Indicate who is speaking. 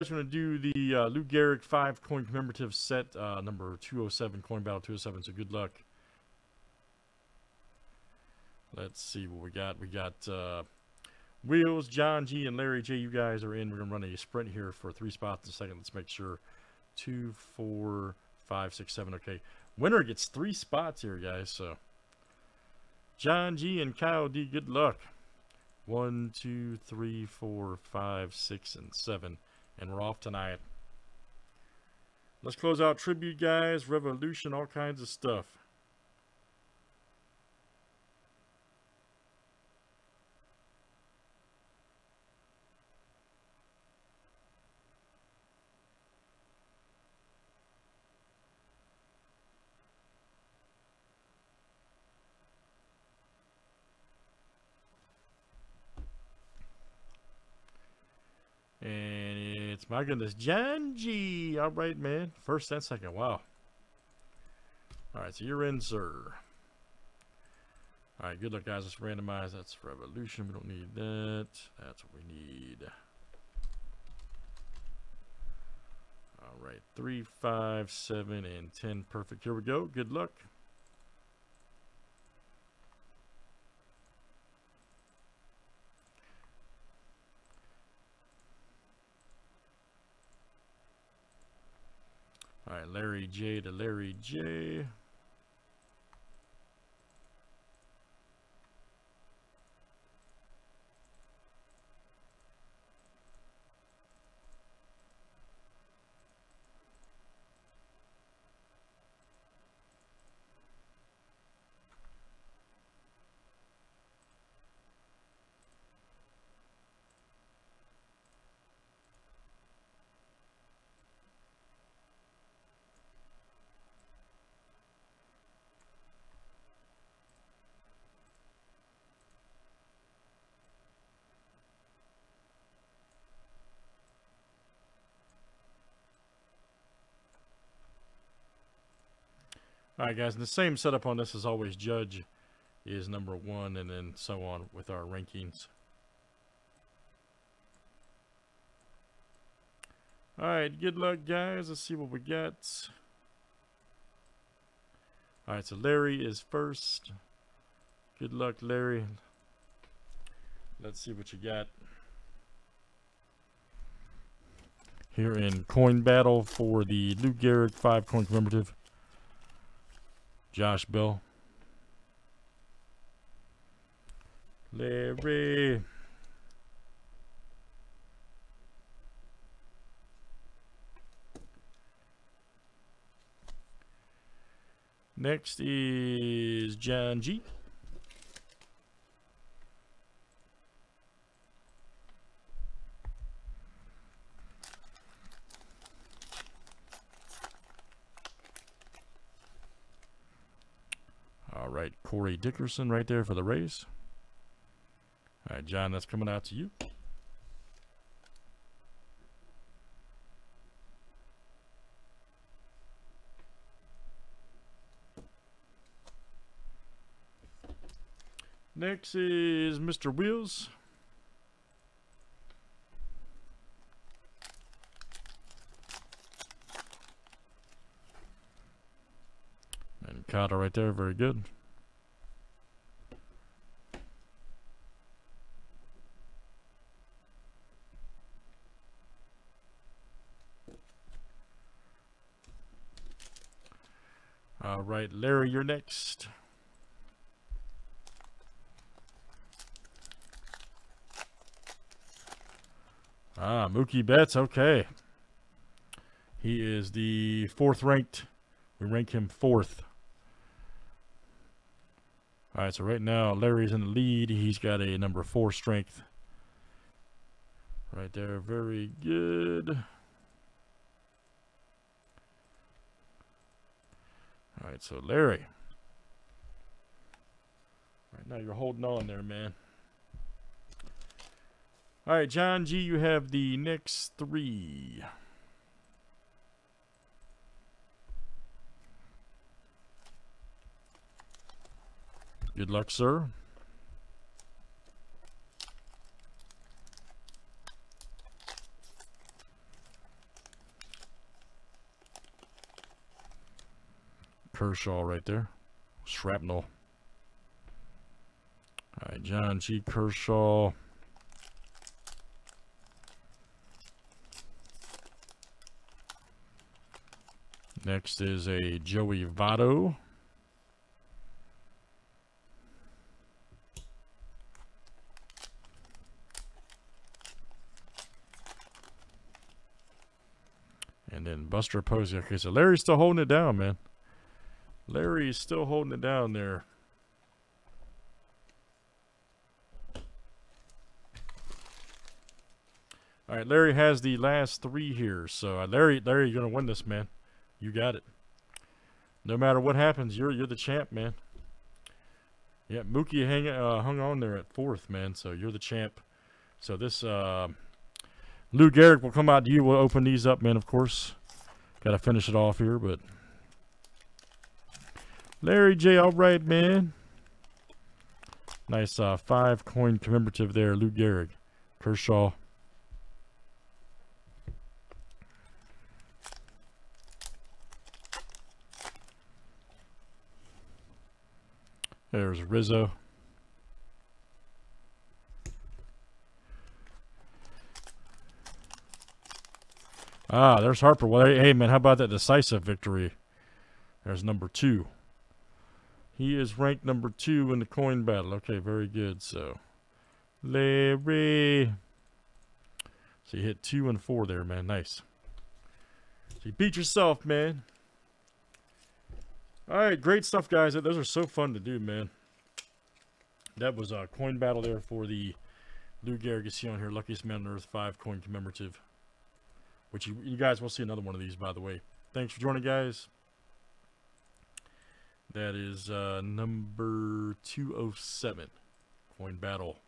Speaker 1: I'm going to do the uh, Lou Gehrig 5 coin commemorative set, uh, number 207, coin battle 207, so good luck. Let's see what we got. We got uh, Wheels, John G, and Larry J. You guys are in. We're going to run a sprint here for three spots in a second. Let's make sure. Two, four, five, six, seven. Okay. Winner gets three spots here, guys. So, John G and Kyle D, good luck. One, two, three, four, five, six, and seven. And we're off tonight. Let's close out tribute, guys. Revolution, all kinds of stuff. And it's my goodness, G. All right, man. First and second. Wow. All right, so you're in, sir. All right, good luck, guys. Let's randomize. That's Revolution. We don't need that. That's what we need. All right, three, five, seven, and ten. Perfect. Here we go. Good luck. All right, Larry J to Larry J. All right, guys, and the same setup on this as always. Judge is number one, and then so on with our rankings. All right, good luck, guys. Let's see what we get. All right, so Larry is first. Good luck, Larry. Let's see what you got. Here in coin battle for the Lou Gehrig 5 coin commemorative. Josh Bell. Larry. Next is John G. right, Corey Dickerson right there for the race. All right, John, that's coming out to you. Next is Mr. Wheels. And Kata right there, very good. All right, Larry, you're next. Ah, Mookie Betts, okay. He is the fourth ranked. We rank him fourth. All right, so right now Larry's in the lead. He's got a number four strength. Right there, very good. All right, so Larry. Right now you're holding on there, man. All right, John G, you have the next three. Good luck, sir. Kershaw right there. Shrapnel. All right, John G. Kershaw. Next is a Joey Votto. And then Buster Posey. Okay, so Larry's still holding it down, man. Larry's still holding it down there. All right, Larry has the last three here. So uh, Larry, Larry, you're gonna win this, man. You got it. No matter what happens, you're you're the champ, man. Yeah, Mookie hang, uh, hung on there at fourth, man. So you're the champ. So this uh, Lou Gehrig will come out to you. We'll open these up, man. Of course, got to finish it off here, but Larry J. All right, man. Nice uh, five coin commemorative there, Lou Gehrig, Kershaw. There's Rizzo. Ah, there's Harper. Well, hey, man, how about that decisive victory? There's number two. He is ranked number two in the coin battle. Okay, very good. So, Larry. So you hit two and four there, man. Nice. So you beat yourself, man. All right, great stuff, guys. Those are so fun to do, man. That was a coin battle there for the Lou Gehrig. See on here, luckiest man on earth, five coin commemorative. Which you, you guys will see another one of these, by the way. Thanks for joining, guys. That is uh, number 207 coin battle.